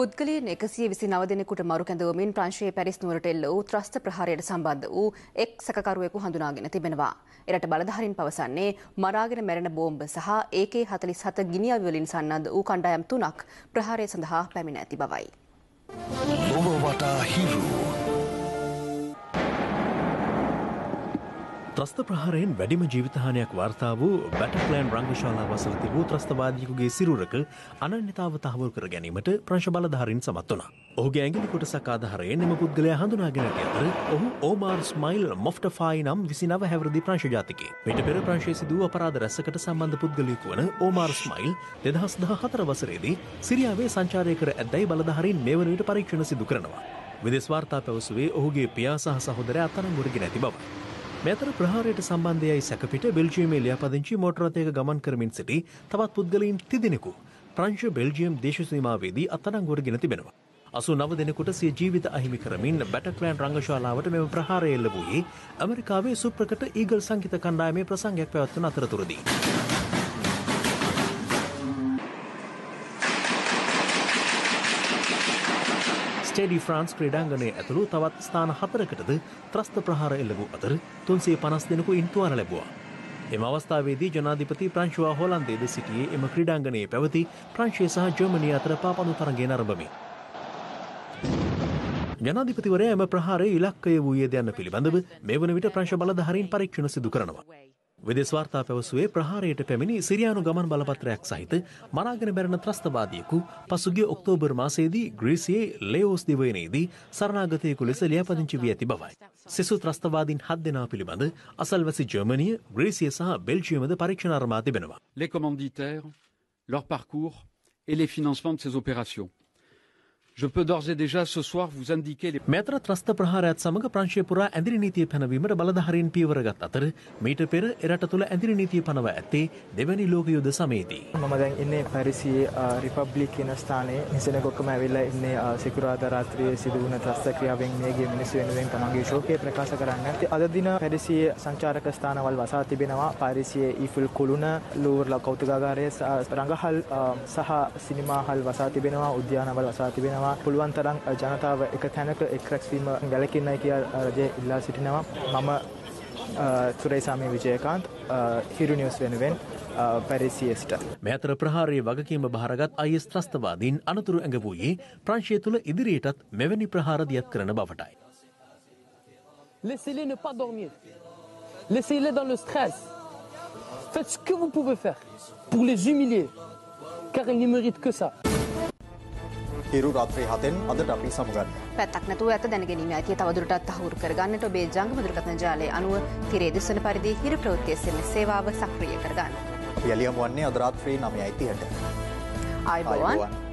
පුද්ගලයන් එකසිය විසි නව දෙනෙකුට මරු කැඳවමින් ප්‍රංශයේ පැරිස් නුවරට එල්ල වූ ත්‍රස්ත ප්‍රහාරයට සම්බන්ධ වූ එක් සැකකරුවෙකු හඳුනාගෙන තිබෙනවා. එරට බලධාරින් පවසන්නේ මරාගෙන මැරෙන බෝම්බ සහ ඒකේ හතලිස් හත ගිනිියවලින් සන්නද වූ කණ්ඩායම් තුනක් ප්‍රහාරය සඳහා පැමිණ ඇති බවයි. ලොව වටා හිරු ත්‍රස්ත ප්‍රහාරයෙන් වැඩිම ජීවිතහානයක් වාර්තා වූ බැටක්ලෑන් රංගශාලා වසල තිබූ ත්‍රස්තවාදියකුගේ සිරුරක අනන්‍යතාව තහවුරු කර ගැනීමට ප්‍රංශ බලධාරින් සමත් වුණා. ඔහුගේ ඇඟිලි කොටසක් ආධාරයෙන් එම පුද්ගලයා හඳුනාගෙන ඇති අතර ඔහු ඕමාර් ස්මයිල් මොෆ්ටෆායි නම් විසිනව හැවරදි ප්‍රංශ ජාතිකේ. මීට පෙර ප්‍රංශයේ සිදුව අපරාධ රැසකට සම්බන්ධ පුද්ගලයෙකු වන ඕමාර් ස්මයිල් දෙදහස් දහ හතර වසරේදී සිරියාවේ සංචාරය කර ඇදැයි බලධාරින් මේ වන විට පරීක්ෂණ සිදු කරනවා. විදෙස් වාර්තා පැවසුවේ ඔහුගේ පියා සහ සහෝදරයා අත්අඩංගුවට ගෙන ඇති බව. මෙතර ප්‍රහාරයට සම්බන්ධයයි සැකපිට බෙල්ජියමේ ලියාපදිංචි මෝටරතයක ගමන් කරමින් සිටි තවත් පුද්ගලයින් තිදෙනෙකු ප්‍රංශ බෙල්ජියම් දේශසීමාවේදී අත්අඩංගුවට ගෙන තිබෙනවා. අසු නව දෙනෙකුට සිය ජීවිත අහිමි කරමින් බැටක්ලෑන් රංගශාලාවට මෙම ප්‍රහාරය එල්ල වූයේ ඇමරිකාවේ සුප්‍රකට ඊගල් සංගීත කණ්ඩායමේ ප්‍රසංගයක් පැවැත්වන අතරතුරදී. ස්ටේඩි ෆ්‍රන්ස් ක්‍රඩාංගනය ඇතුළු තවත් ස්ථාන හතරකටද ත්‍රස්ත ප්‍රහාර එල්ලවූ අතර තුන්සේ පනස් දෙනෙකු ඉන්තුවාර ලැබවා. එම අවස්ථාවේදී ජනාධිපති ප්‍රංශවා හොලන්දේද සිටියේ එම ක්‍රඩාංගනයේ පැවති ප්‍රංශය සහ ජර්මණය අතර පාපනු තරගේ නරඹමි. ජනාධිපතිවරය එම ප්‍රහාරය ඉලක්කය වූයේ යන්න පිළිබඳව මේ වන විට ප්‍රංශ බලධහරින් පරීක්ෂණ සිදු කරනවා. විදෙස්වාර්තා පැවසුවේ ප්‍රහාරයට පැමිණි සිරියානු ගමන් බලපත්‍රයක් සහිත මනාගෙන බැරණ ත්‍රස්තවාදියෙකු පසුගිය ඔක්තෝබර් මාසයේදී ග්‍රීසියේ ලේෝස් දිවයිනේදී සරණාගතයෙකු ලෙස ලියාපදිංචි වී ඇති බවයි. සෙසු ත්‍රස්තවාදීන් හත් දෙනා පිළිබඳ අසල්වැසි ජර්මනිය ග්‍රීසිය සහ බෙල්ජියමද පරීක්ෂණ අරමා තිබෙනවා. Les commanditaires, leur parcours et les financements de ces opérations. Je peux d'ores et déjà ce soir vous indiquer les මෙතර ත්‍රස්ත ප්‍රහාරයත් සමඟ ප්‍රංශය පුරා ඇදිරි නීතිය පැනවීමට බලධහරින් පීවරගත් අතර මීට පෙර එරට තුළ ඇදිරි නීතිය පනව ඇත්තේ දෙවැනි ලෝක යුද සමේදී. මම දැන් ඉන්නේ පැරිසියේ රිපබ්ලික් කියන ස්ථානයේ නිසන කොක්කම ඇවිල්ලා ඉන්නේ සිකුරාදා රාත්‍රියේ සිදු වුණ ත්‍රස්ත ක්‍රියාවෙන් මේගේ මිනිස්සු වෙනුවෙන් තමන්ගේ ශෝකය ප්‍රකාශ කරන්න. අද දින පැරිසියේ සංචාරක ස්ථානවල වසා තිබෙනවා. පැරිසියේ ඊෆල් කුළුණ, ලූවර්ලා කෞතුකාගාරය, රංගහල් සහ සිනමා හල් වසා තිබෙනවා. උද්‍යානවල වසා තිබෙනවා. පුළුවන් තරම් ජනතාව එක තැනක එක් රැක්ස්වීම ගැලකින්නයි කියා රජය ඉල්ලා සිටිනවා. මම තුරේසාමී විජයකාන්ත් හිරු නිවස් වෙනුවෙන් පැරිසියස්ට. මෙතර ප්‍රහාරයේ වගකීම භාරගත් අයිස් ත්‍රස්තවාදීන් අනතුරු ඇඟ වූයේ ප්‍රංශය තුළ ඉදිරියටත් මෙවැනි ප්‍රහාර දියත් කරන බවටයි. Laissez-les ne pas dormir. Laissez-les dans le stress. Faites ce que vous pouvez faire pour les humilier, car ils ne méritent que ça. හිරු රාත්‍රී හතෙන් අදට අපි සමුගන්න. පැත්තක් නැතුව ඇත දැනගැනීම ඇතිය තවදුරටත් තහවුරු කරගන්නට ඔබේ ජංගම දුරකථන ජාලය අනුව තිරේ දෙසන පරිදි හිරු ප්‍රවෘත්ති SMS සේවාව සක්‍රිය කරගන්න. අපි එළියමු වන්නේ අද රාත්‍රී 9:30ට. ආයුබෝවන්.